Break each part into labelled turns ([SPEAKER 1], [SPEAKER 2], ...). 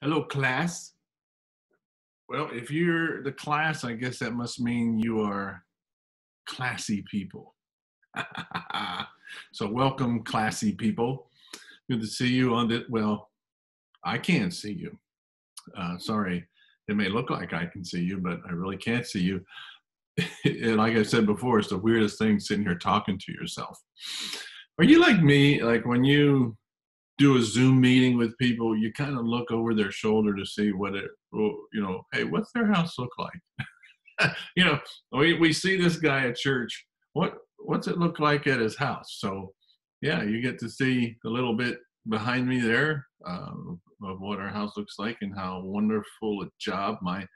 [SPEAKER 1] Hello, class. Well, if you're the class, I guess that must mean you are classy people. so, welcome, classy people. Good to see you on the. Well, I can't see you. Uh, sorry, it may look like I can see you, but I really can't see you. and like I said before, it's the weirdest thing sitting here talking to yourself. Are you like me? Like when you do a Zoom meeting with people, you kind of look over their shoulder to see what it, you know, hey, what's their house look like? you know, we, we see this guy at church. What what's it look like at his house? So, yeah, you get to see a little bit behind me there uh, of what our house looks like and how wonderful a job my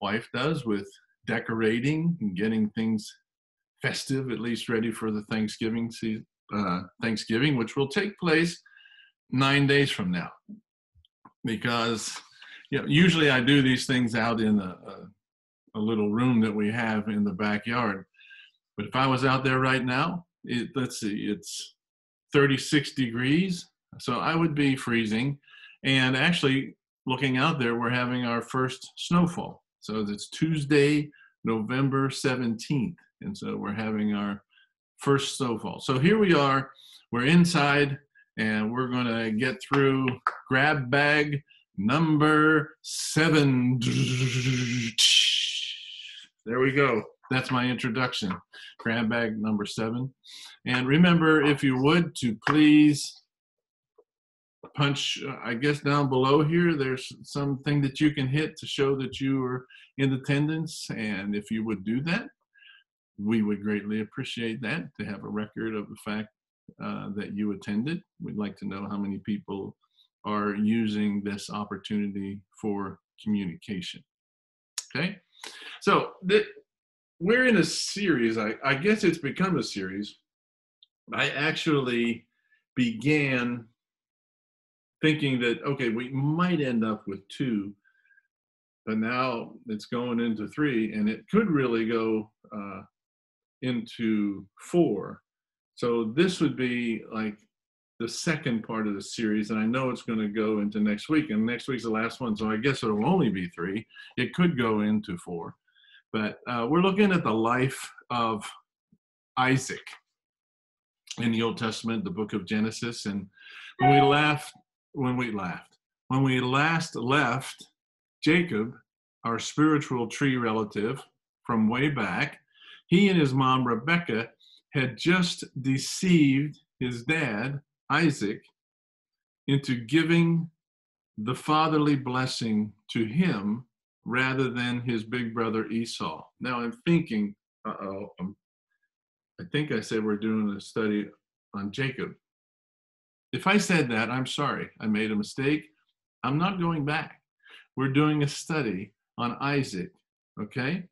[SPEAKER 1] wife does with decorating and getting things festive, at least ready for the Thanksgiving season, uh, Thanksgiving, which will take place nine days from now. Because you know usually i do these things out in a, a, a, little room that we have in the backyard. But if i was out there right now it, let's see it's 36 degrees so i would be freezing. And actually looking out there we're having our first snowfall. So it's tuesday november 17th and so we're having our first snowfall. So here we are we're inside and we're going to get through grab bag number seven. There we go. That's my introduction. Grab bag number seven. And remember, if you would, to please punch, uh, I guess down below here, there's something that you can hit to show that you are in attendance. And if you would do that, we would greatly appreciate that to have a record of the fact uh, that you attended. We'd like to know how many people are using this opportunity for communication. Okay, so th- we're in a series. I, I guess it's become a series. I actually began thinking that okay, we might end up with two, but now it's going into three, and it could really go uh, into four so this would be like the second part of the series, and I know it's going to go into next week, and next week's the last one, so I guess it'll only be three. It could go into four, but uh, we're looking at the life of Isaac in the Old Testament, the book of Genesis, and when we laughed, when we laughed, when we last left Jacob, our spiritual tree relative from way back, he and his mom Rebecca had just deceived his dad, Isaac, into giving the fatherly blessing to him rather than his big brother Esau. Now I'm thinking, uh oh, I think I said we're doing a study on Jacob. If I said that, I'm sorry, I made a mistake. I'm not going back. We're doing a study on Isaac, okay?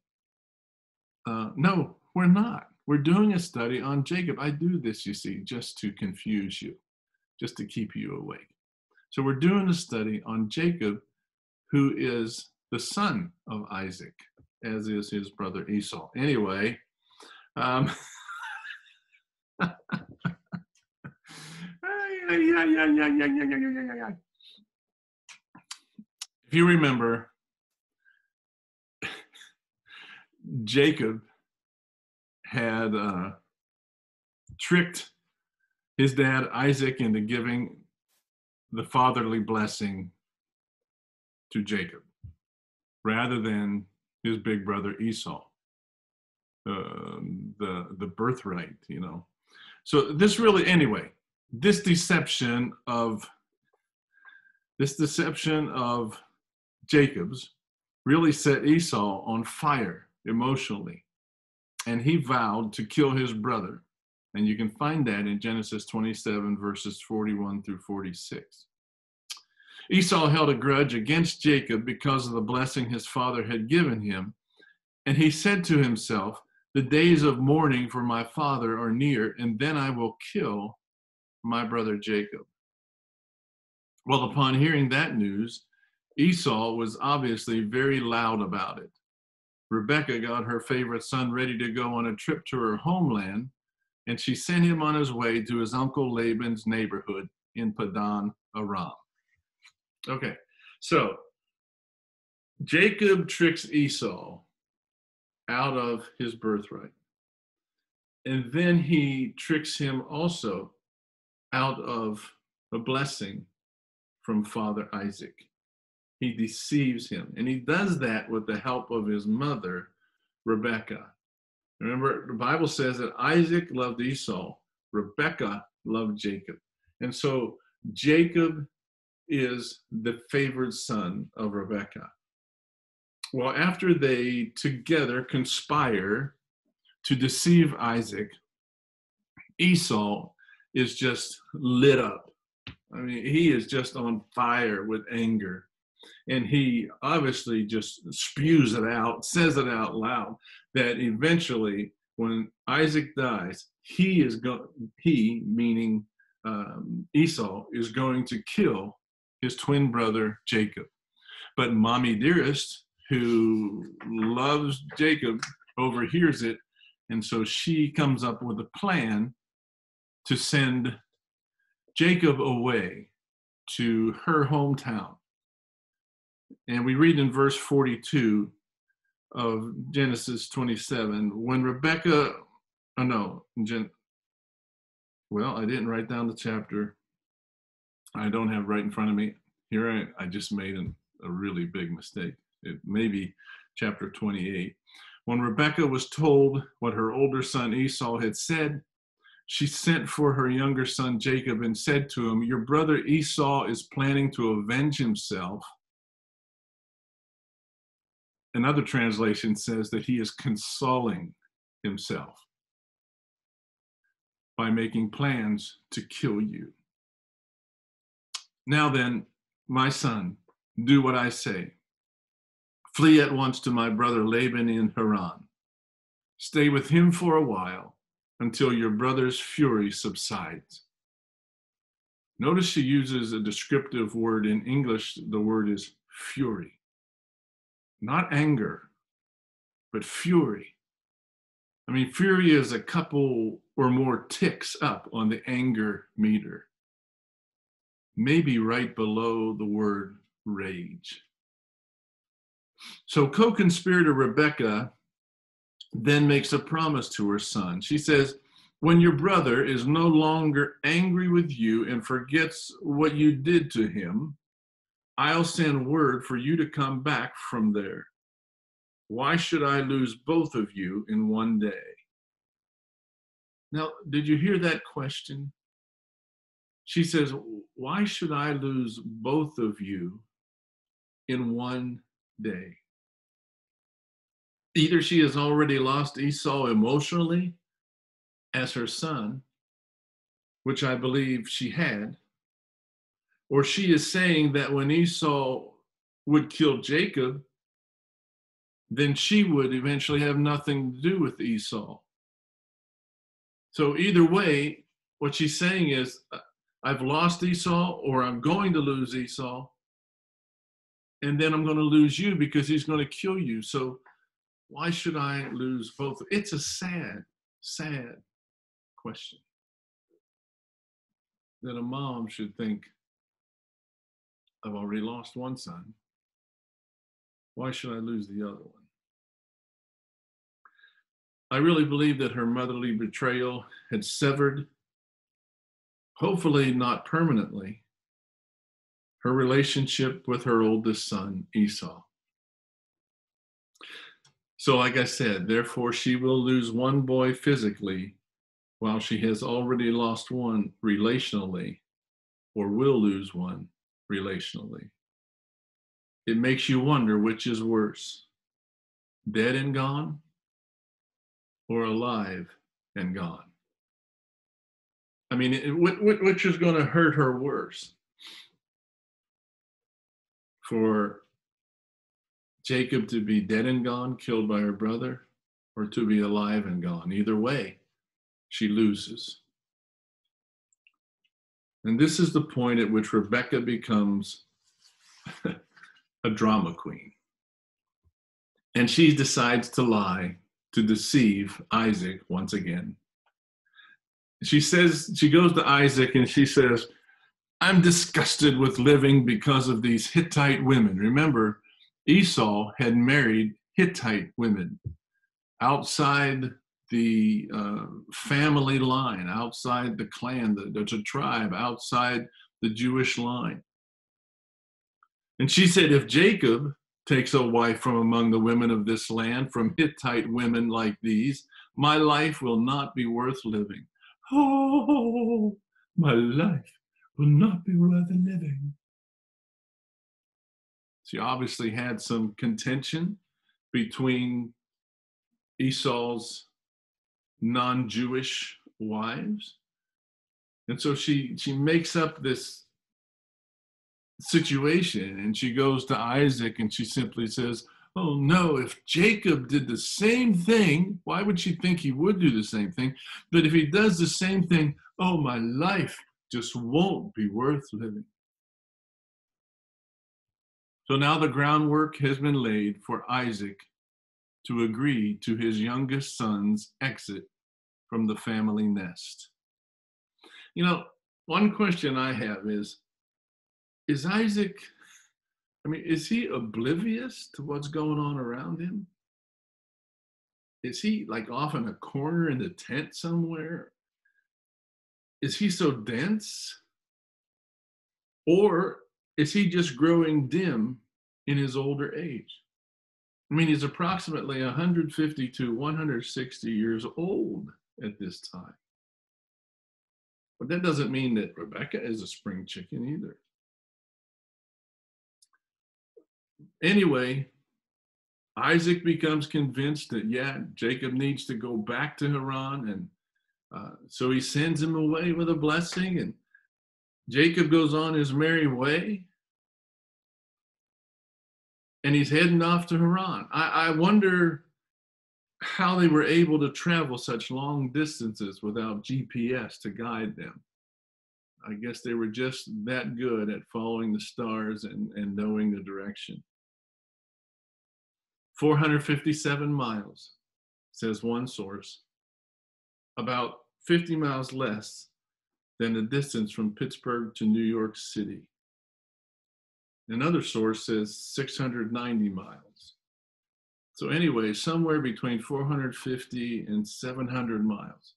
[SPEAKER 1] Uh, no, we're not. We're doing a study on Jacob. I do this, you see, just to confuse you, just to keep you awake. So we're doing a study on Jacob, who is the son of Isaac, as is his brother Esau. Anyway, um, if you remember, Jacob had uh, tricked his dad Isaac into giving the fatherly blessing to Jacob rather than his big brother Esau, uh, the the birthright, you know. So this really, anyway, this deception of this deception of Jacob's really set Esau on fire emotionally and he vowed to kill his brother. And you can find that in Genesis 27, verses 41 through 46. Esau held a grudge against Jacob because of the blessing his father had given him. And he said to himself, The days of mourning for my father are near, and then I will kill my brother Jacob. Well, upon hearing that news, Esau was obviously very loud about it. Rebecca got her favorite son ready to go on a trip to her homeland, and she sent him on his way to his uncle Laban's neighborhood in Padan Aram. Okay, So Jacob tricks Esau out of his birthright. And then he tricks him also out of a blessing from Father Isaac. He deceives him. And he does that with the help of his mother, Rebecca. Remember, the Bible says that Isaac loved Esau, Rebecca loved Jacob. And so Jacob is the favored son of Rebecca. Well, after they together conspire to deceive Isaac, Esau is just lit up. I mean, he is just on fire with anger. And he obviously just spews it out, says it out loud, that eventually, when Isaac dies, he is going, he, meaning um, Esau, is going to kill his twin brother Jacob. But mommy dearest, who loves Jacob, overhears it. And so she comes up with a plan to send Jacob away to her hometown. And we read in verse 42 of Genesis 27 when Rebecca, oh no, Gen, well, I didn't write down the chapter. I don't have right in front of me. Here I, I just made an, a really big mistake. It may be chapter 28. When Rebecca was told what her older son Esau had said, she sent for her younger son Jacob and said to him, Your brother Esau is planning to avenge himself. Another translation says that he is consoling himself by making plans to kill you. Now then, my son, do what I say. Flee at once to my brother Laban in Haran. Stay with him for a while until your brother's fury subsides. Notice she uses a descriptive word. In English, the word is fury. Not anger, but fury. I mean, fury is a couple or more ticks up on the anger meter, maybe right below the word rage. So, co conspirator Rebecca then makes a promise to her son. She says, When your brother is no longer angry with you and forgets what you did to him, I'll send word for you to come back from there. Why should I lose both of you in one day? Now, did you hear that question? She says, Why should I lose both of you in one day? Either she has already lost Esau emotionally as her son, which I believe she had, or she is saying that when Esau would kill Jacob, then she would eventually have nothing to do with Esau. So, either way, what she's saying is, I've lost Esau, or I'm going to lose Esau, and then I'm going to lose you because he's going to kill you. So, why should I lose both? It's a sad, sad question that a mom should think, I've already lost one son. Why should I lose the other one? I really believe that her motherly betrayal had severed, hopefully not permanently, her relationship with her oldest son, Esau. So, like I said, therefore she will lose one boy physically while she has already lost one relationally, or will lose one relationally. It makes you wonder which is worse dead and gone, or alive and gone. I mean, it, which is going to hurt her worse? For Jacob to be dead and gone, killed by her brother, or to be alive and gone. Either way, she loses. And this is the point at which Rebecca becomes a drama queen. And she decides to lie to deceive Isaac once again. She says, she goes to Isaac and she says, I'm disgusted with living because of these Hittite women. Remember, Esau had married Hittite women outside the uh, family line, outside the clan, the, the tribe, outside the Jewish line. And she said, if Jacob takes a wife from among the women of this land, from Hittite women like these, my life will not be worth living. Oh, my life will not be worth living. She obviously had some contention between Esau's non Jewish wives. And so she, she makes up this situation and she goes to Isaac and she simply says, Oh no, if Jacob did the same thing, why would she think he would do the same thing? But if he does the same thing, oh, my life just won't be worth living. So now the groundwork has been laid for Isaac to agree to his youngest son's exit from the family nest. You know, one question I have is Is Isaac, I mean, is he oblivious to what's going on around him? Is he like off in a corner in the tent somewhere? Is he so dense? Or is he just growing dim in his older age? I mean, he's approximately 150 to 160 years old at this time. But that doesn't mean that Rebecca is a spring chicken either. Anyway, Isaac becomes convinced that, yeah, Jacob needs to go back to Haran. And uh, so he sends him away with a blessing. And Jacob goes on his merry way. And he's heading off to Haran. I, I wonder how they were able to travel such long distances without GPS to guide them. I guess they were just that good at following the stars and, and knowing the direction. 457 miles, says one source, about 50 miles less than the distance from Pittsburgh to New York City. Another source says 690 miles. So, anyway, somewhere between 450 and 700 miles.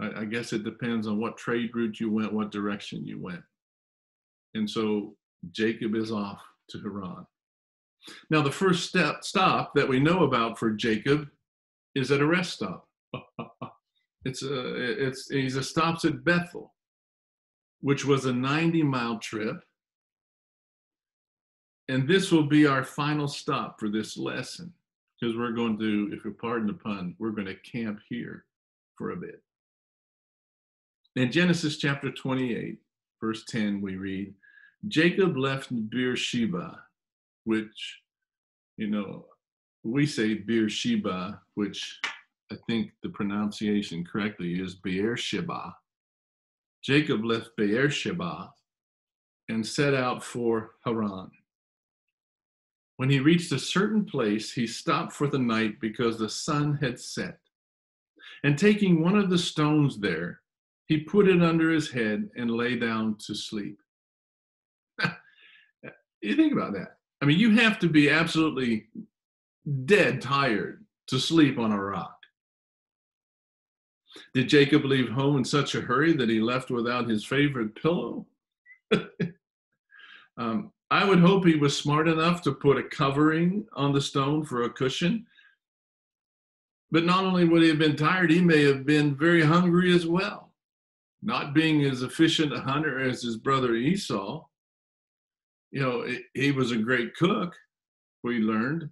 [SPEAKER 1] I, I guess it depends on what trade route you went, what direction you went. And so Jacob is off to Haran. Now, the first step stop that we know about for Jacob is at a rest stop. it's a, it's he's a stops at Bethel, which was a 90 mile trip. And this will be our final stop for this lesson because we're going to, if you pardon the pun, we're going to camp here for a bit. In Genesis chapter 28, verse 10, we read, Jacob left Beersheba which, you know, we say Beersheba, which I think the pronunciation correctly is Beersheba. Jacob left Beersheba and set out for Haran. When he reached a certain place, he stopped for the night because the sun had set. And taking one of the stones there, he put it under his head and lay down to sleep. you think about that. I mean, you have to be absolutely dead tired to sleep on a rock. Did Jacob leave home in such a hurry that he left without his favorite pillow? um, I would hope he was smart enough to put a covering on the stone for a cushion. But not only would he have been tired, he may have been very hungry as well. Not being as efficient a hunter as his brother Esau, you know, he was a great cook, we learned,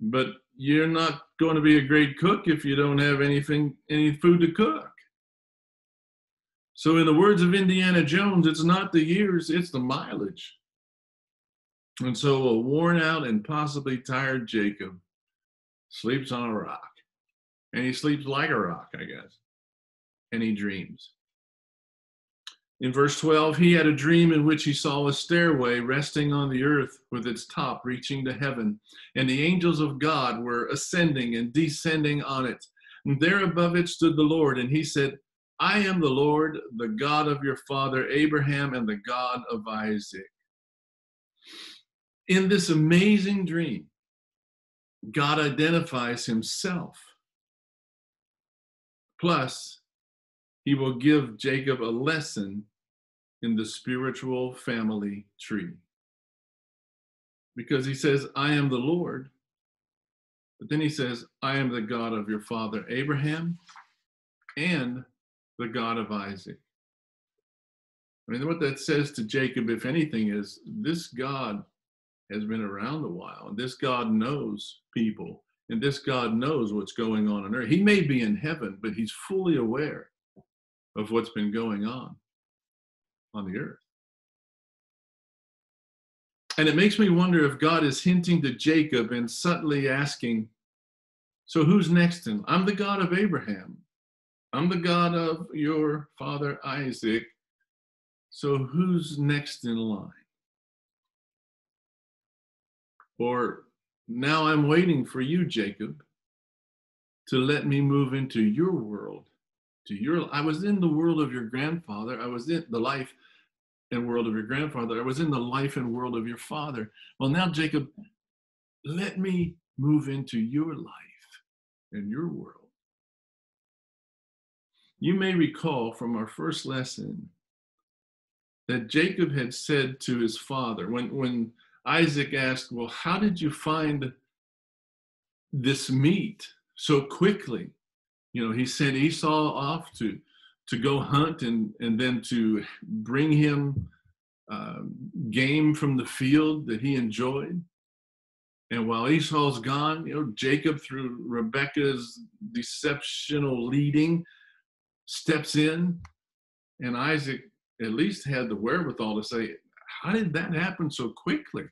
[SPEAKER 1] but you're not going to be a great cook if you don't have anything, any food to cook. So, in the words of Indiana Jones, it's not the years, it's the mileage. And so, a worn out and possibly tired Jacob sleeps on a rock. And he sleeps like a rock, I guess. And he dreams. In verse 12, he had a dream in which he saw a stairway resting on the earth with its top reaching to heaven, and the angels of God were ascending and descending on it. And there above it stood the Lord, and he said, I am the Lord, the God of your father Abraham and the God of Isaac. In this amazing dream, God identifies himself. Plus, he will give Jacob a lesson in the spiritual family tree. Because he says, I am the Lord. But then he says, I am the God of your father Abraham and the God of Isaac. I mean, what that says to Jacob, if anything, is this God has been around a while, and this God knows people, and this God knows what's going on on earth. He may be in heaven, but he's fully aware of what's been going on on the earth. And it makes me wonder if God is hinting to Jacob and subtly asking, So who's next in? I'm the God of Abraham. I'm the God of your father Isaac. So who's next in line? Or now I'm waiting for you, Jacob, to let me move into your world. To your I was in the world of your grandfather. I was in the life and world of your grandfather. I was in the life and world of your father. Well, now, Jacob, let me move into your life and your world. You may recall from our first lesson that Jacob had said to his father, when, when Isaac asked, Well, how did you find this meat so quickly? You know, he sent Esau off to to go hunt and and then to bring him uh, game from the field that he enjoyed. And while Esau's gone, you know, Jacob, through Rebecca's deceptional leading, steps in, and Isaac at least had the wherewithal to say, How did that happen so quickly?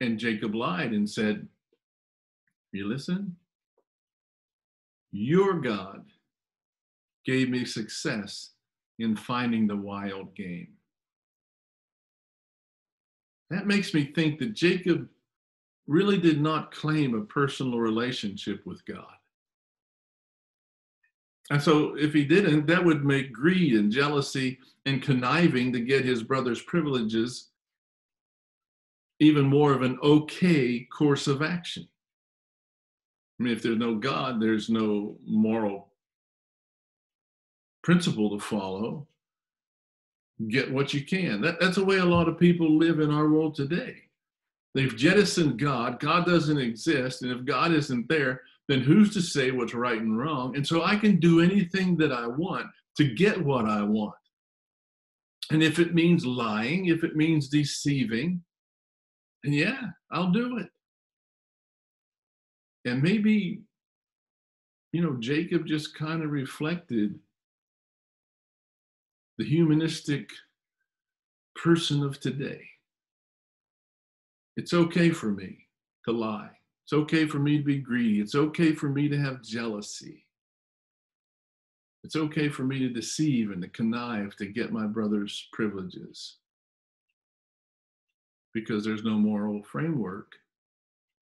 [SPEAKER 1] And Jacob lied and said, You listen? Your God gave me success in finding the wild game. That makes me think that Jacob really did not claim a personal relationship with God. And so, if he didn't, that would make greed and jealousy and conniving to get his brother's privileges even more of an okay course of action. I mean, if there's no God, there's no moral principle to follow. Get what you can. That, that's the way a lot of people live in our world today. They've jettisoned God. God doesn't exist. And if God isn't there, then who's to say what's right and wrong? And so I can do anything that I want to get what I want. And if it means lying, if it means deceiving, and yeah, I'll do it. And maybe, you know, Jacob just kind of reflected the humanistic person of today. It's okay for me to lie. It's okay for me to be greedy. It's okay for me to have jealousy. It's okay for me to deceive and to connive to get my brother's privileges because there's no moral framework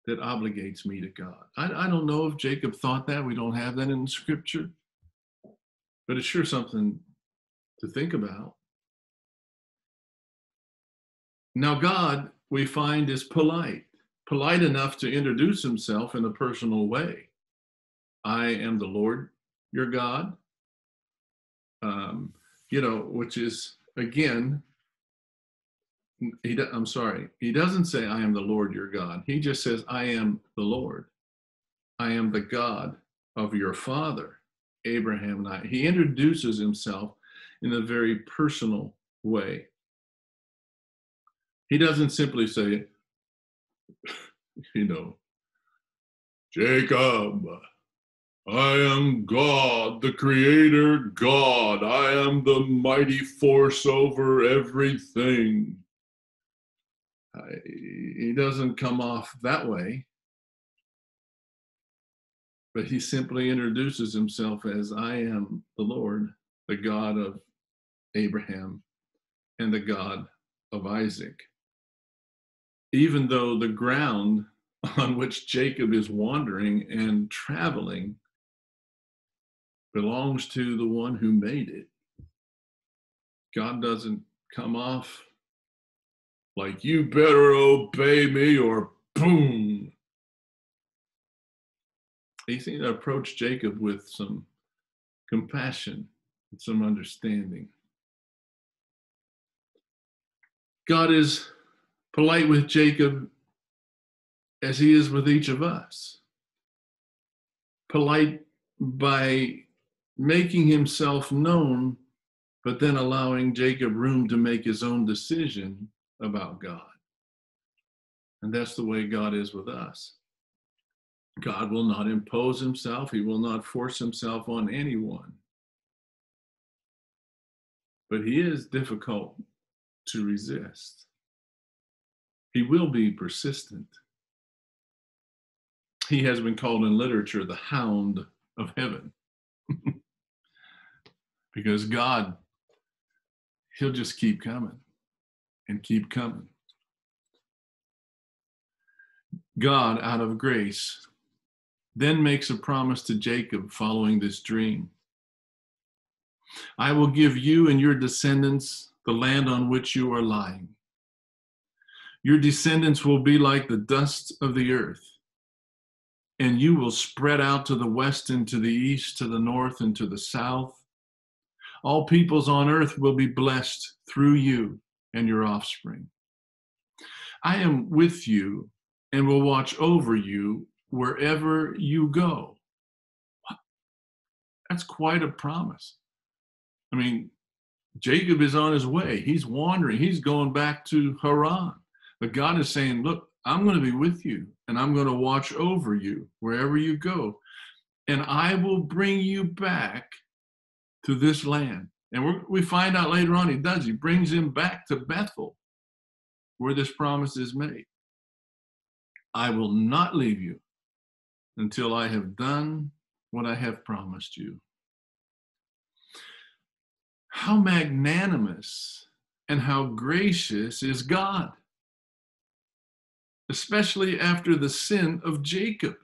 [SPEAKER 1] that obligates me to God. I, I don't know if Jacob thought that. We don't have that in scripture, but it's sure something to think about. Now, God, we find, is polite, polite enough to introduce himself in a personal way. I am the Lord your God. Um, you know, which is, again, he I'm sorry, he doesn't say, I am the Lord your God. He just says, I am the Lord. I am the God of your father, Abraham and I. He introduces himself in a very personal way. He doesn't simply say, you know, Jacob, I am God, the Creator God. I am the mighty force over everything he doesn't come off that way, but he simply introduces himself as I am the Lord, the God of Abraham and the God of Isaac. Even though the ground on which Jacob is wandering and traveling belongs to the one who made it. God doesn't come off like, you better obey me or boom. He seemed to approach Jacob with some compassion and some understanding. God is polite with Jacob as he is with each of us. Polite by making himself known, but then allowing Jacob room to make his own decision about God. And that's the way God is with us. God will not impose himself, he will not force himself on anyone. But he is difficult to resist. He will be persistent. He has been called in literature the hound of heaven. because God, He'll just keep coming and keep coming. God, out of grace, then makes a promise to Jacob following this dream. I will give you and your descendants the land on which you are lying. Your descendants will be like the dust of the earth, and you will spread out to the west and to the east, to the north and to the south. All peoples on earth will be blessed through you and your offspring. I am with you and will watch over you wherever you go. That's quite a promise. I mean, Jacob is on his way. He's wandering. He's going back to Haran. But God is saying, Look, I'm going to be with you and I'm going to watch over you wherever you go. And I will bring you back to this land. And we find out later on he does. He brings him back to Bethel, where this promise is made. I will not leave you until I have done what I have promised you. How magnanimous and how gracious is God, especially after the sin of Jacob.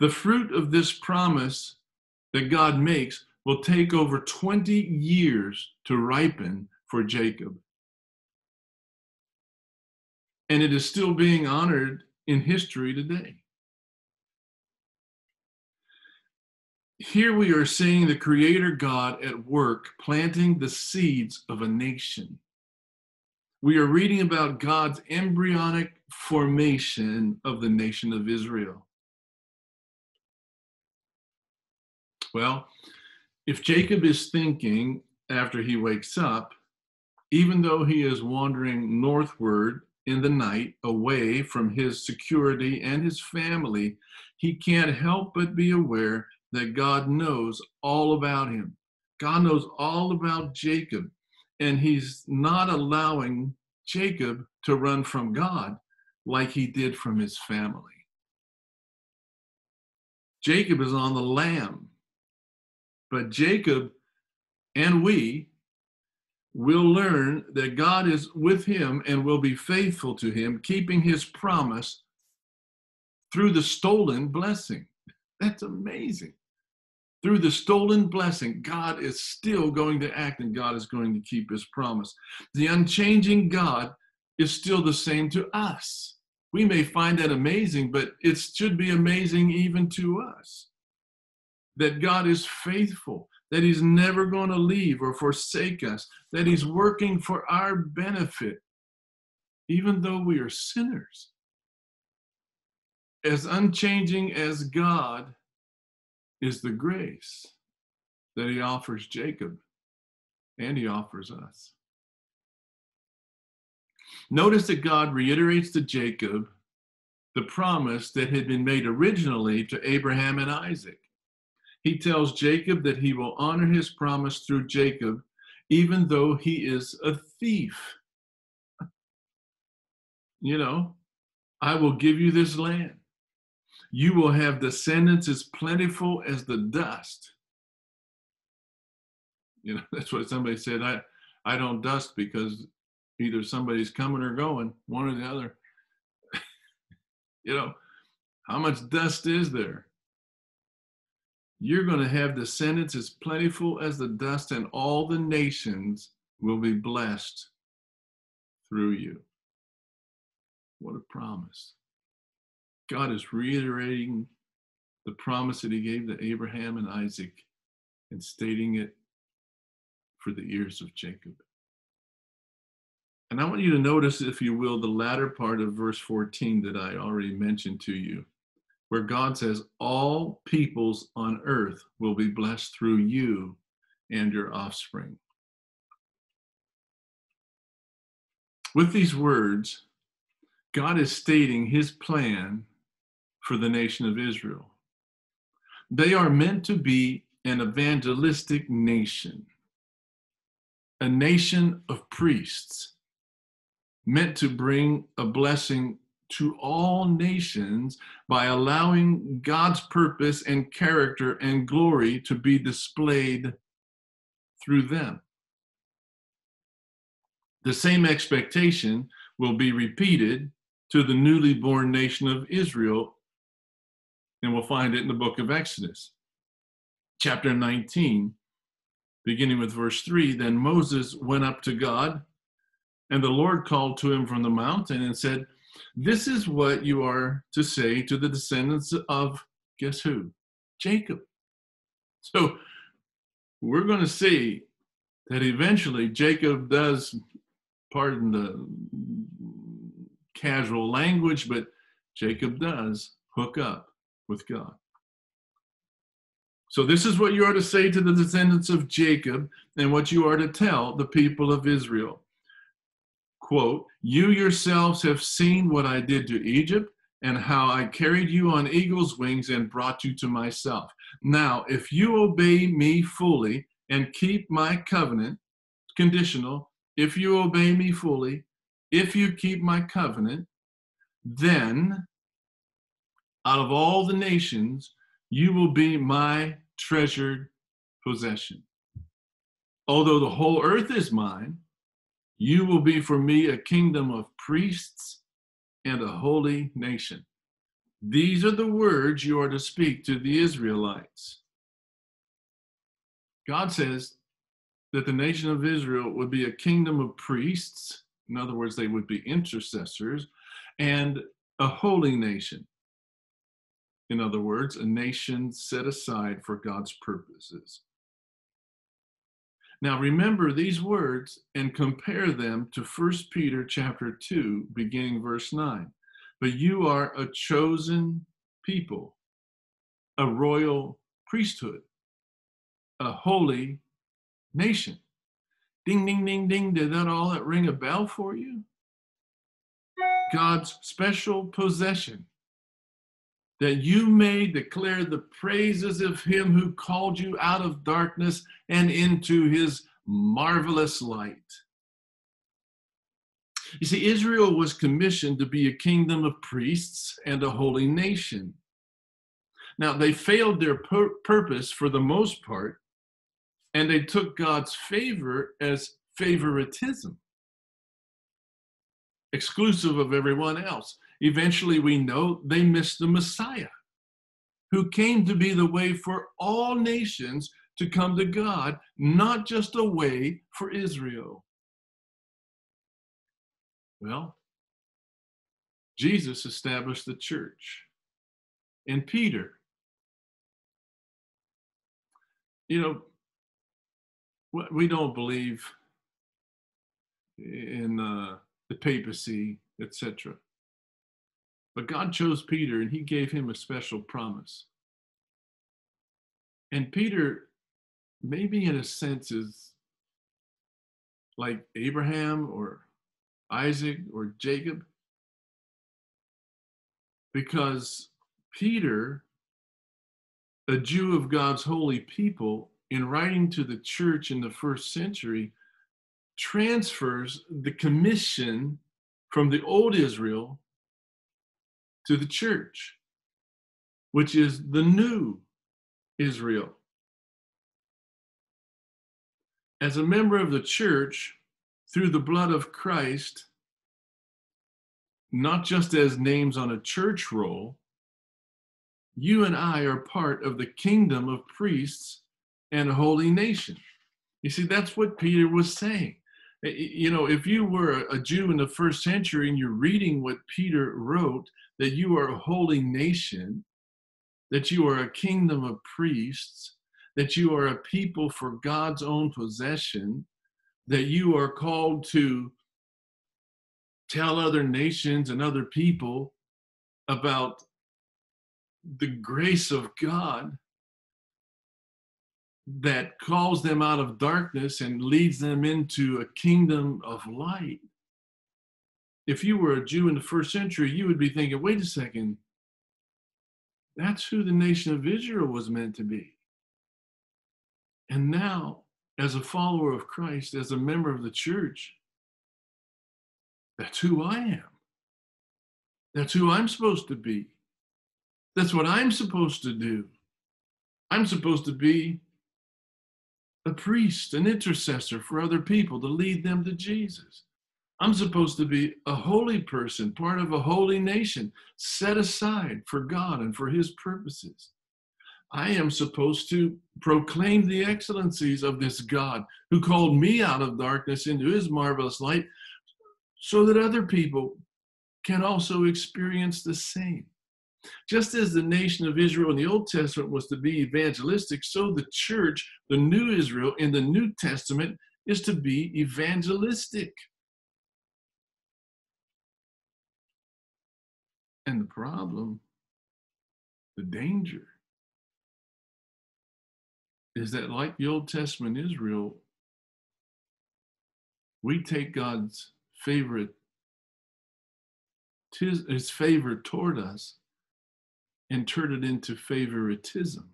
[SPEAKER 1] The fruit of this promise that God makes will take over 20 years to ripen for Jacob. And it is still being honored in history today. Here we are seeing the Creator God at work planting the seeds of a nation. We are reading about God's embryonic formation of the nation of Israel. Well, if Jacob is thinking after he wakes up, even though he is wandering northward in the night away from his security and his family, he can't help but be aware that God knows all about him. God knows all about Jacob, and he's not allowing Jacob to run from God like he did from his family. Jacob is on the lam but Jacob and we will learn that God is with him and will be faithful to him, keeping his promise through the stolen blessing. That's amazing. Through the stolen blessing, God is still going to act and God is going to keep his promise. The unchanging God is still the same to us. We may find that amazing, but it should be amazing even to us that God is faithful, that He's never going to leave or forsake us, that He's working for our benefit, even though we are sinners. As unchanging as God is the grace that He offers Jacob and He offers us. Notice that God reiterates to Jacob the promise that had been made originally to Abraham and Isaac he tells Jacob that he will honor his promise through Jacob, even though he is a thief. You know, I will give you this land. You will have descendants as plentiful as the dust. You know, that's what somebody said. I, I don't dust because either somebody's coming or going, one or the other. you know, how much dust is there? You're going to have descendants as plentiful as the dust, and all the nations will be blessed through you. What a promise. God is reiterating the promise that he gave to Abraham and Isaac and stating it for the ears of Jacob. And I want you to notice, if you will, the latter part of verse 14 that I already mentioned to you, where God says, All peoples on earth will be blessed through you and your offspring. With these words, God is stating his plan for the nation of Israel. They are meant to be an evangelistic nation, a nation of priests meant to bring a blessing to all nations by allowing God's purpose and character and glory to be displayed through them. The same expectation will be repeated to the newly born nation of Israel, and we'll find it in the book of Exodus, chapter 19, beginning with verse 3. Then Moses went up to God and the Lord called to him from the mountain and said, This is what you are to say to the descendants of, guess who? Jacob. So we're going to see that eventually Jacob does, pardon the casual language, but Jacob does hook up with God. So, this is what you are to say to the descendants of Jacob, and what you are to tell the people of Israel quote, You yourselves have seen what I did to Egypt and how I carried you on eagle's wings and brought you to myself. Now, if you obey me fully and keep my covenant, conditional, if you obey me fully, if you keep my covenant, then out of all the nations, you will be my treasured possession. Although the whole earth is mine, you will be for me a kingdom of priests and a holy nation. These are the words you are to speak to the Israelites. God says that the nation of Israel would be a kingdom of priests. In other words, they would be intercessors and a holy nation. In other words, a nation set aside for God's purposes. Now remember these words and compare them to 1 Peter chapter 2 beginning verse 9. But you are a chosen people, a royal priesthood, a holy nation. Ding ding ding ding did that all that ring a bell for you? God's special possession that you may declare the praises of him who called you out of darkness and into his marvelous light. You see, Israel was commissioned to be a kingdom of priests and a holy nation. Now, they failed their pur- purpose for the most part, and they took God's favor as favoritism, exclusive of everyone else. Eventually, we know they missed the Messiah, who came to be the way for all nations to come to God, not just a way for Israel. Well, Jesus established the church. And Peter, you know, we don't believe in uh, the papacy, etc. But God chose Peter and he gave him a special promise. And Peter, maybe in a sense, is like Abraham or Isaac or Jacob. Because Peter, a Jew of God's holy people, in writing to the church in the first century, transfers the commission from the old Israel to the church, which is the new Israel. As a member of the church, through the blood of Christ, not just as names on a church roll, you and I are part of the kingdom of priests and a holy nation. You see, that's what Peter was saying. You know, if you were a Jew in the first century and you're reading what Peter wrote, that you are a holy nation, that you are a kingdom of priests, that you are a people for God's own possession, that you are called to tell other nations and other people about the grace of God that calls them out of darkness and leads them into a kingdom of light. If you were a Jew in the first century, you would be thinking, wait a second, that's who the nation of Israel was meant to be. And now, as a follower of Christ, as a member of the church, that's who I am. That's who I'm supposed to be. That's what I'm supposed to do. I'm supposed to be a priest, an intercessor for other people to lead them to Jesus. I'm supposed to be a holy person, part of a holy nation, set aside for God and for His purposes. I am supposed to proclaim the excellencies of this God who called me out of darkness into His marvelous light so that other people can also experience the same. Just as the nation of Israel in the Old Testament was to be evangelistic, so the church, the new Israel in the New Testament, is to be evangelistic. And the problem, the danger, is that like the Old Testament Israel, we take God's favorite his favor toward us and turn it into favoritism.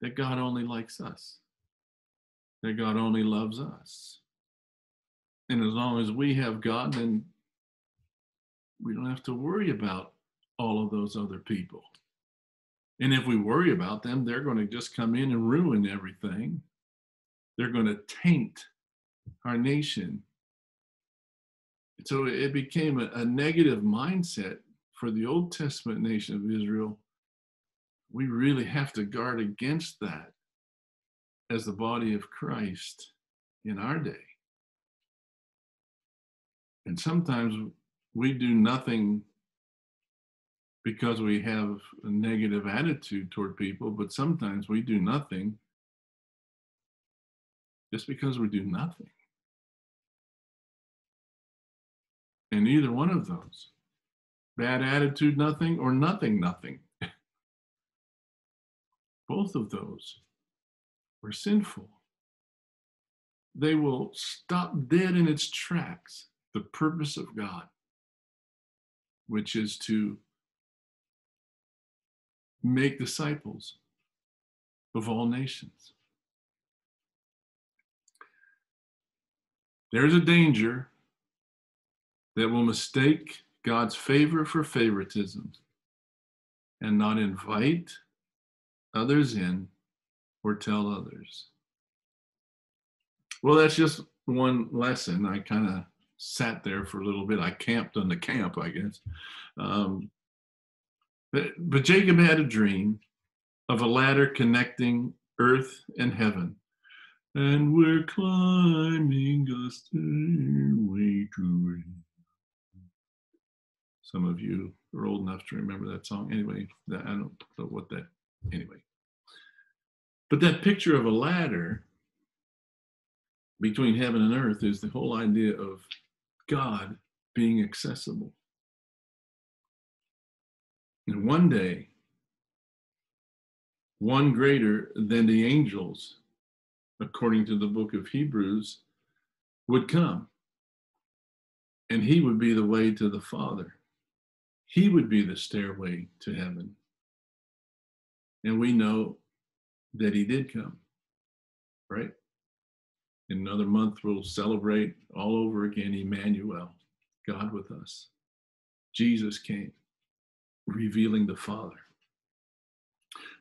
[SPEAKER 1] That God only likes us, that God only loves us. And as long as we have God, then we don't have to worry about all of those other people. And if we worry about them, they're going to just come in and ruin everything. They're going to taint our nation. So it became a, a negative mindset for the Old Testament nation of Israel, we really have to guard against that as the body of Christ in our day. And sometimes we do nothing because we have a negative attitude toward people, but sometimes we do nothing just because we do nothing. And either one of those bad attitude, nothing, or nothing, nothing. Both of those are sinful. They will stop dead in its tracks the purpose of God, which is to make disciples of all nations. There's a danger that will mistake God's favor for favoritism and not invite others in or tell others. Well, that's just one lesson. I kind of sat there for a little bit. I camped on the camp, I guess. Um, but, but Jacob had a dream of a ladder connecting earth and heaven. And we're climbing a stairway to some of you are old enough to remember that song. Anyway, that, I don't know what that, anyway. But that picture of a ladder between heaven and earth is the whole idea of God being accessible. And one day, one greater than the angels, according to the book of Hebrews, would come. And he would be the way to the Father. He would be the stairway to heaven. And we know that he did come, right? In another month, we'll celebrate all over again Emmanuel, God with us. Jesus came, revealing the Father.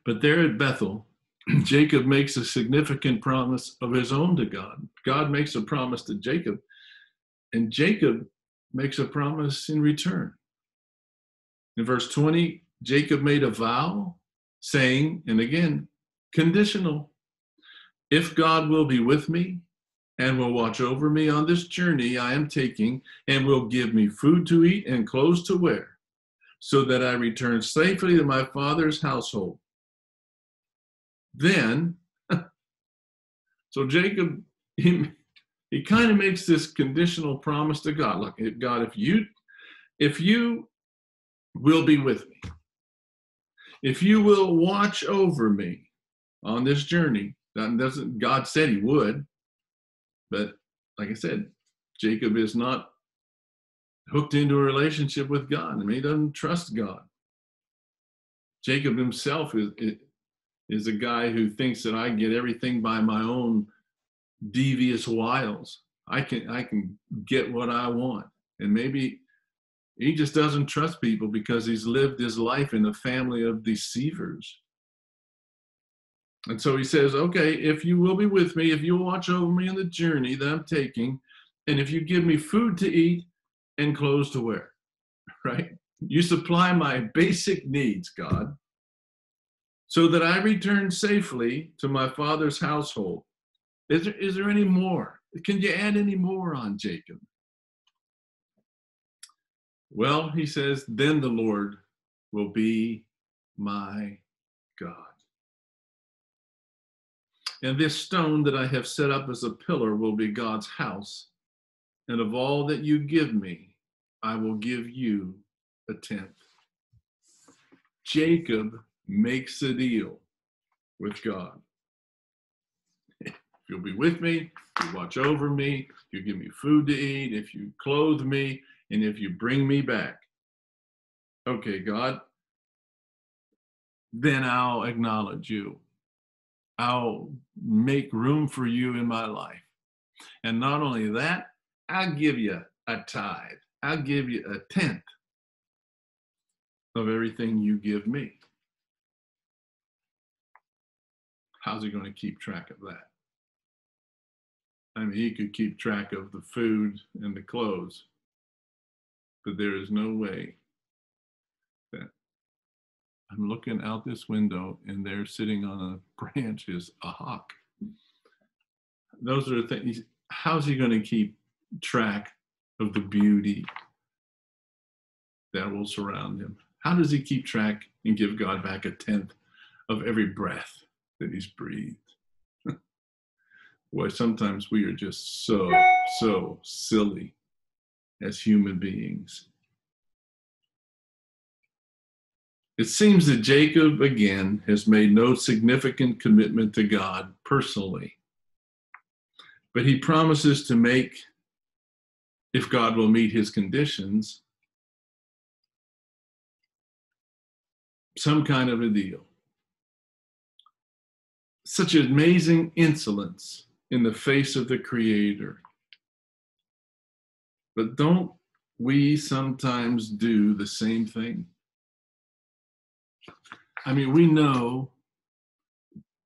[SPEAKER 1] But there at Bethel, Jacob makes a significant promise of his own to God. God makes a promise to Jacob, and Jacob makes a promise in return. In verse 20, Jacob made a vow saying, and again, conditional, if God will be with me and will watch over me on this journey I am taking and will give me food to eat and clothes to wear, so that I return safely to my father's household. Then, so Jacob, he, he kind of makes this conditional promise to God. Look, God, if you if you will be with me, if you will watch over me on this journey, that doesn't God said he would, but like I said, Jacob is not hooked into a relationship with God. I mean, he doesn't trust God. Jacob himself is, is a guy who thinks that I get everything by my own devious wiles. I can I can get what I want. And maybe he just doesn't trust people because he's lived his life in a family of deceivers. And so he says, Okay, if you will be with me, if you'll watch over me in the journey that I'm taking, and if you give me food to eat and clothes to wear, right? You supply my basic needs, God, so that I return safely to my father's household. Is there, is there any more? Can you add any more on Jacob? Well, he says, then the Lord will be my God. And this stone that I have set up as a pillar will be God's house. And of all that you give me, I will give you a tenth. Jacob makes a deal with God. If you'll be with me, you watch over me, you give me food to eat, if you clothe me, and if you bring me back, okay, God, then I'll acknowledge you. I'll make room for you in my life. And not only that, I'll give you a tithe. I'll give you a tenth of everything you give me. How's he going to keep track of that? I mean, he could keep track of the food and the clothes, but there is no way that I'm looking out this window and there sitting on a branch is a hawk. Those are the things. How's he going to keep track of the beauty that will surround him? How does he keep track and give God back a tenth of every breath that he's breathed? Why sometimes we are just so, so silly as human beings. It seems that Jacob, again, has made no significant commitment to God personally, but he promises to make, if God will meet his conditions, some kind of a deal. Such amazing insolence in the face of the Creator. But don't we sometimes do the same thing? I mean, we know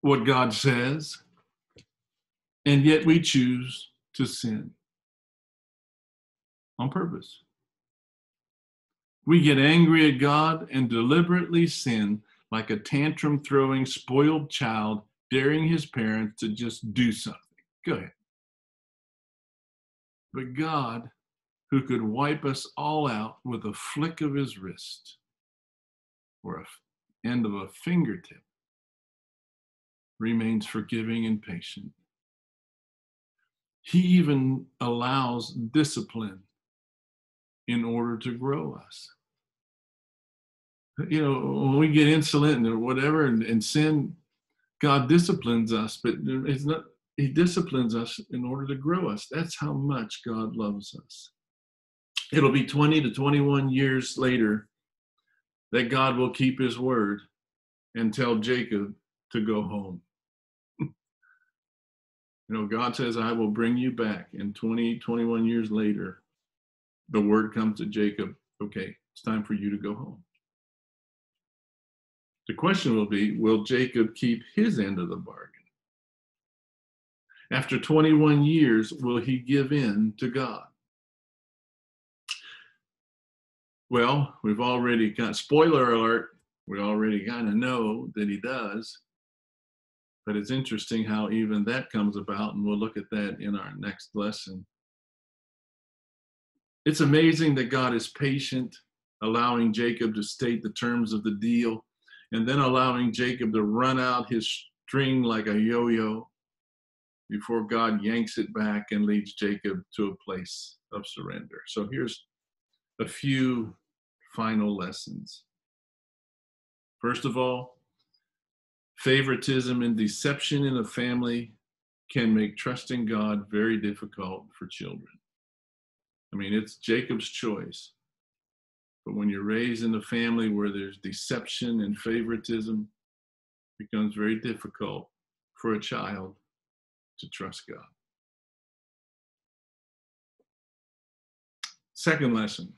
[SPEAKER 1] what God says, and yet we choose to sin on purpose. We get angry at God and deliberately sin like a tantrum throwing, spoiled child, daring his parents to just do something. Go ahead. But God who could wipe us all out with a flick of his wrist or a end of a fingertip, remains forgiving and patient. He even allows discipline in order to grow us. You know, when we get insolent or whatever and, and sin, God disciplines us, but it's not, He disciplines us in order to grow us. That's how much God loves us it'll be 20 to 21 years later that God will keep his word and tell Jacob to go home. you know, God says, I will bring you back. And 20, 21 years later, the word comes to Jacob, okay, it's time for you to go home. The question will be, will Jacob keep his end of the bargain? After 21 years, will he give in to God? Well, we've already got spoiler alert. We already kind of know that he does. But it's interesting how even that comes about, and we'll look at that in our next lesson. It's amazing that God is patient, allowing Jacob to state the terms of the deal, and then allowing Jacob to run out his string like a yo yo before God yanks it back and leads Jacob to a place of surrender. So here's a few final lessons. First of all, favoritism and deception in a family can make trusting God very difficult for children. I mean, it's Jacob's choice. But when you're raised in a family where there's deception and favoritism, it becomes very difficult for a child to trust God. Second lesson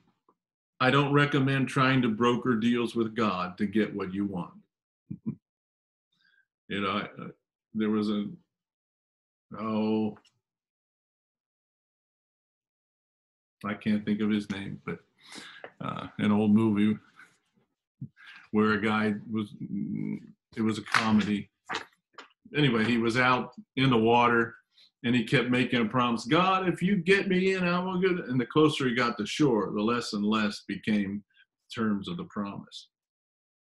[SPEAKER 1] I don't recommend trying to broker deals with God to get what you want. you know, I, uh, there was a, oh, I can't think of his name, but uh, an old movie where a guy was, it was a comedy. Anyway, he was out in the water and he kept making a promise God, if you get me in, I will get And the closer he got to shore, the less and less became terms of the promise.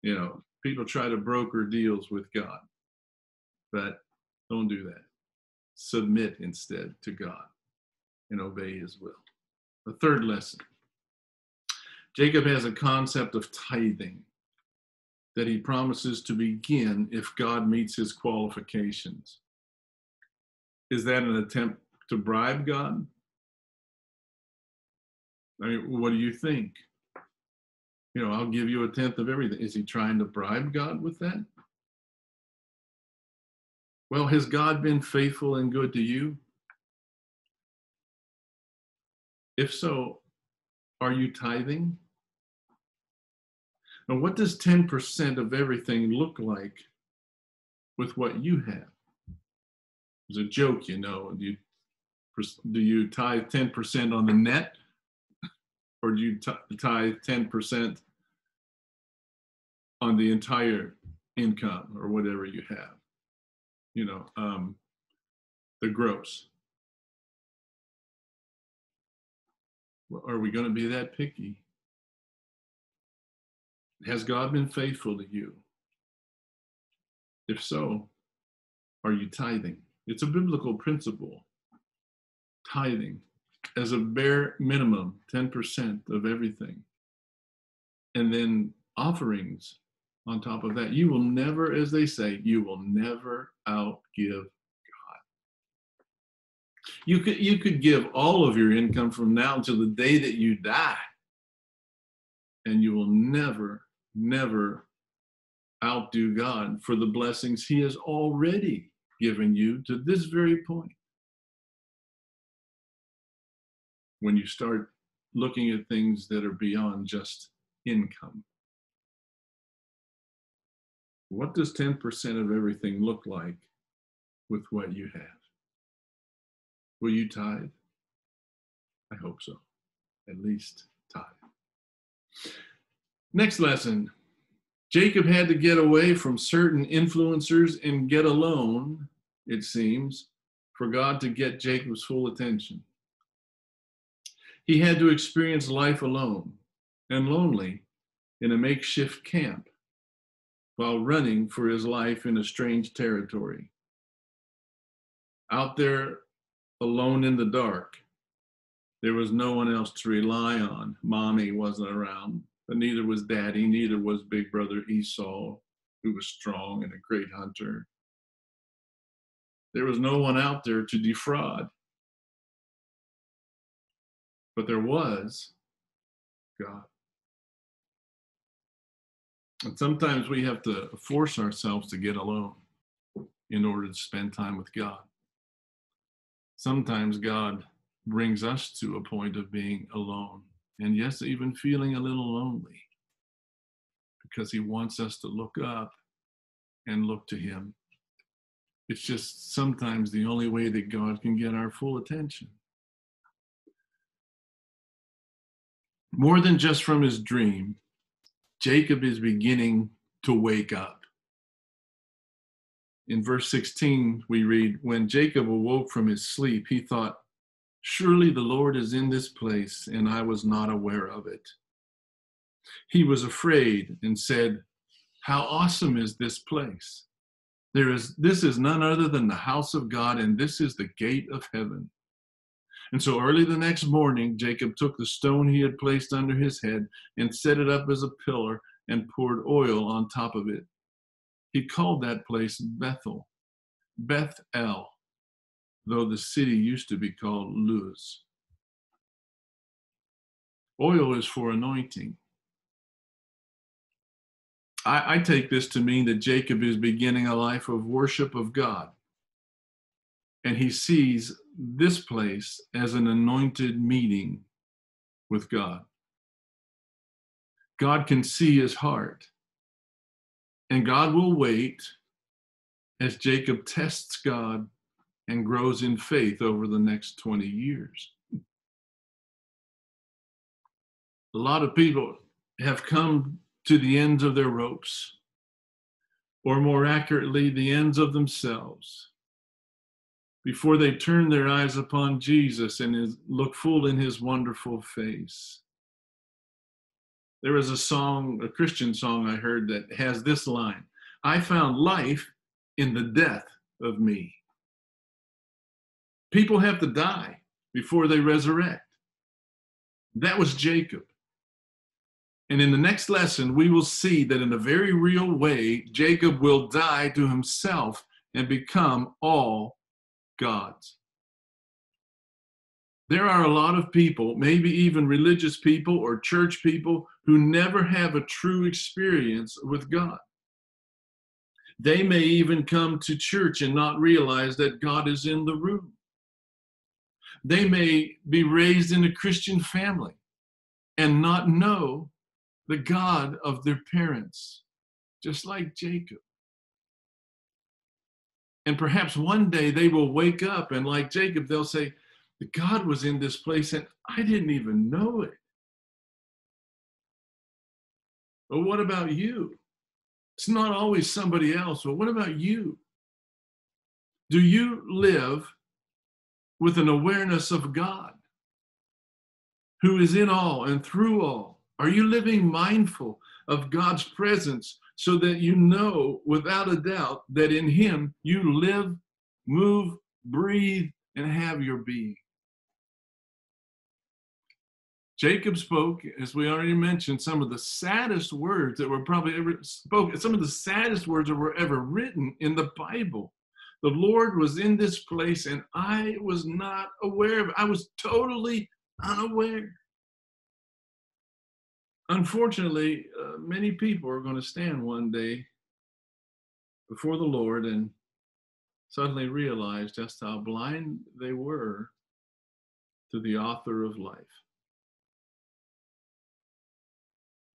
[SPEAKER 1] You know, people try to broker deals with God, but don't do that. Submit instead to God and obey his will. The third lesson Jacob has a concept of tithing that he promises to begin if God meets his qualifications. Is that an attempt to bribe God? I mean, what do you think? You know, I'll give you a tenth of everything. Is he trying to bribe God with that? Well, has God been faithful and good to you? If so, are you tithing? And what does 10% of everything look like with what you have? It's a joke, you know. Do you, do you tithe 10% on the net? Or do you tithe 10% on the entire income or whatever you have? You know, um, the gross. Are we going to be that picky? Has God been faithful to you? If so, are you tithing? It's a biblical principle. Tithing as a bare minimum, 10% of everything. And then offerings on top of that. You will never, as they say, you will never outgive God. You could you could give all of your income from now until the day that you die. And you will never never outdo God for the blessings He has already given you to this very point. When you start looking at things that are beyond just income. What does 10% of everything look like with what you have? Will you tithe? I hope so. At least tithe. Next lesson Jacob had to get away from certain influencers and get alone, it seems, for God to get Jacob's full attention. He had to experience life alone and lonely in a makeshift camp while running for his life in a strange territory. Out there, alone in the dark, there was no one else to rely on. Mommy wasn't around but neither was daddy, neither was big brother Esau, who was strong and a great hunter. There was no one out there to defraud. But there was God. And sometimes we have to force ourselves to get alone in order to spend time with God. Sometimes God brings us to a point of being alone and yes, even feeling a little lonely because he wants us to look up and look to him. It's just sometimes the only way that God can get our full attention. More than just from his dream, Jacob is beginning to wake up. In verse 16, we read, When Jacob awoke from his sleep, he thought, Surely the Lord is in this place, and I was not aware of it. He was afraid and said, How awesome is this place! There is this is none other than the house of God, and this is the gate of heaven. And so early the next morning, Jacob took the stone he had placed under his head and set it up as a pillar and poured oil on top of it. He called that place Bethel, Beth El, though the city used to be called Luz. Oil is for anointing. I, I, take this to mean that Jacob is beginning a life of worship of God. And he sees this place as an anointed meeting with God. God can see his heart. And God will wait as Jacob tests God and grows in faith over the next 20 years. A lot of people have come to the ends of their ropes, or more accurately, the ends of themselves, before they turn their eyes upon Jesus and his, look full in his wonderful face. There is a song, a Christian song I heard that has this line I found life in the death of me. People have to die before they resurrect. That was Jacob. And in the next lesson, we will see that in a very real way, Jacob will die to himself and become all God's. There are a lot of people, maybe even religious people or church people, who never have a true experience with God. They may even come to church and not realize that God is in the room. They may be raised in a Christian family and not know the God of their parents, just like Jacob. And perhaps one day they will wake up and, like Jacob, they'll say, The God was in this place and I didn't even know it. But what about you? It's not always somebody else, but what about you? Do you live with an awareness of God who is in all and through all? Are you living mindful of God's presence so that you know without a doubt that in Him you live, move, breathe, and have your being? Jacob spoke, as we already mentioned, some of the saddest words that were probably ever spoken, some of the saddest words that were ever written in the Bible. The Lord was in this place and I was not aware of it. I was totally unaware. Unfortunately, uh, many people are going to stand one day before the Lord and suddenly realize just how blind they were to the author of life.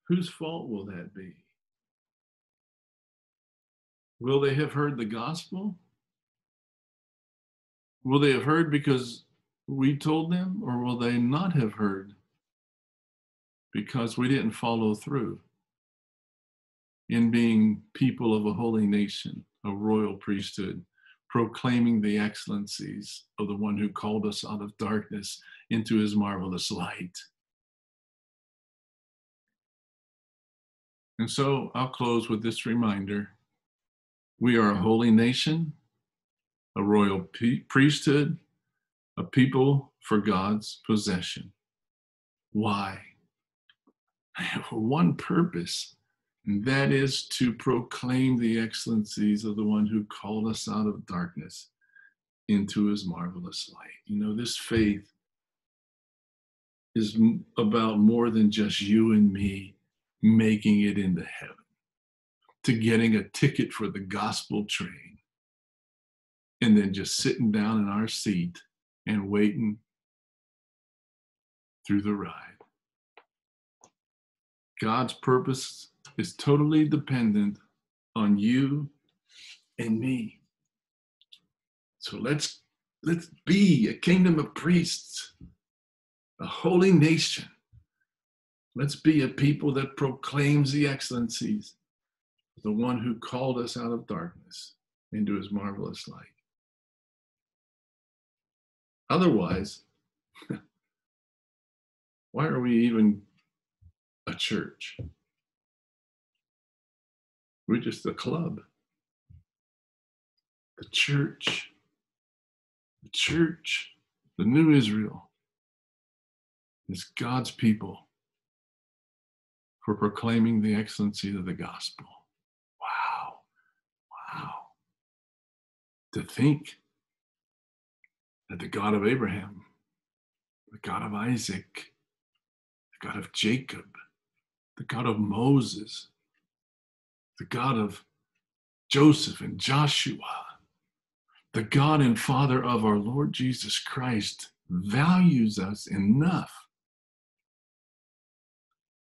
[SPEAKER 1] Whose fault will that be? Will they have heard the gospel? Will they have heard because we told them, or will they not have heard because we didn't follow through in being people of a holy nation, a royal priesthood, proclaiming the excellencies of the one who called us out of darkness into his marvelous light? And so I'll close with this reminder we are a holy nation a royal priesthood, a people for God's possession. Why? For one purpose, and that is to proclaim the excellencies of the one who called us out of darkness into his marvelous light. You know, this faith is about more than just you and me making it into heaven, to getting a ticket for the gospel train and then just sitting down in our seat and waiting through the ride. God's purpose is totally dependent on you and me. So let's let's be a kingdom of priests, a holy nation. Let's be a people that proclaims the excellencies of the one who called us out of darkness into his marvelous light. Otherwise, why are we even a church? We're just a club. The church, the church, the new Israel is God's people for proclaiming the excellency of the gospel. Wow. Wow. To think that the God of Abraham, the God of Isaac, the God of Jacob, the God of Moses, the God of Joseph and Joshua, the God and Father of our Lord Jesus Christ values us enough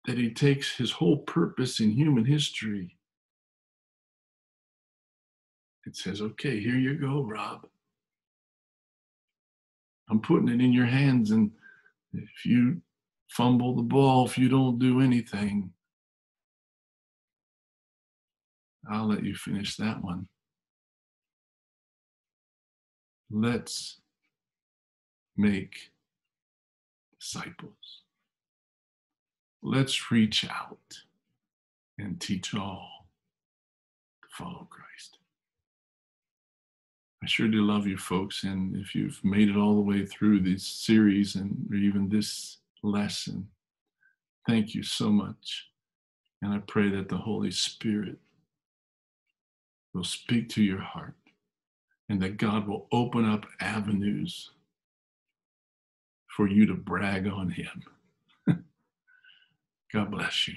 [SPEAKER 1] that he takes his whole purpose in human history and says, okay, here you go, Rob. I'm putting it in your hands. And if you fumble the ball, if you don't do anything, I'll let you finish that one. Let's make disciples. Let's reach out and teach all to follow Christ. I sure do love you folks. And if you've made it all the way through this series and even this lesson, thank you so much. And I pray that the Holy Spirit will speak to your heart and that God will open up avenues for you to brag on Him. God bless you.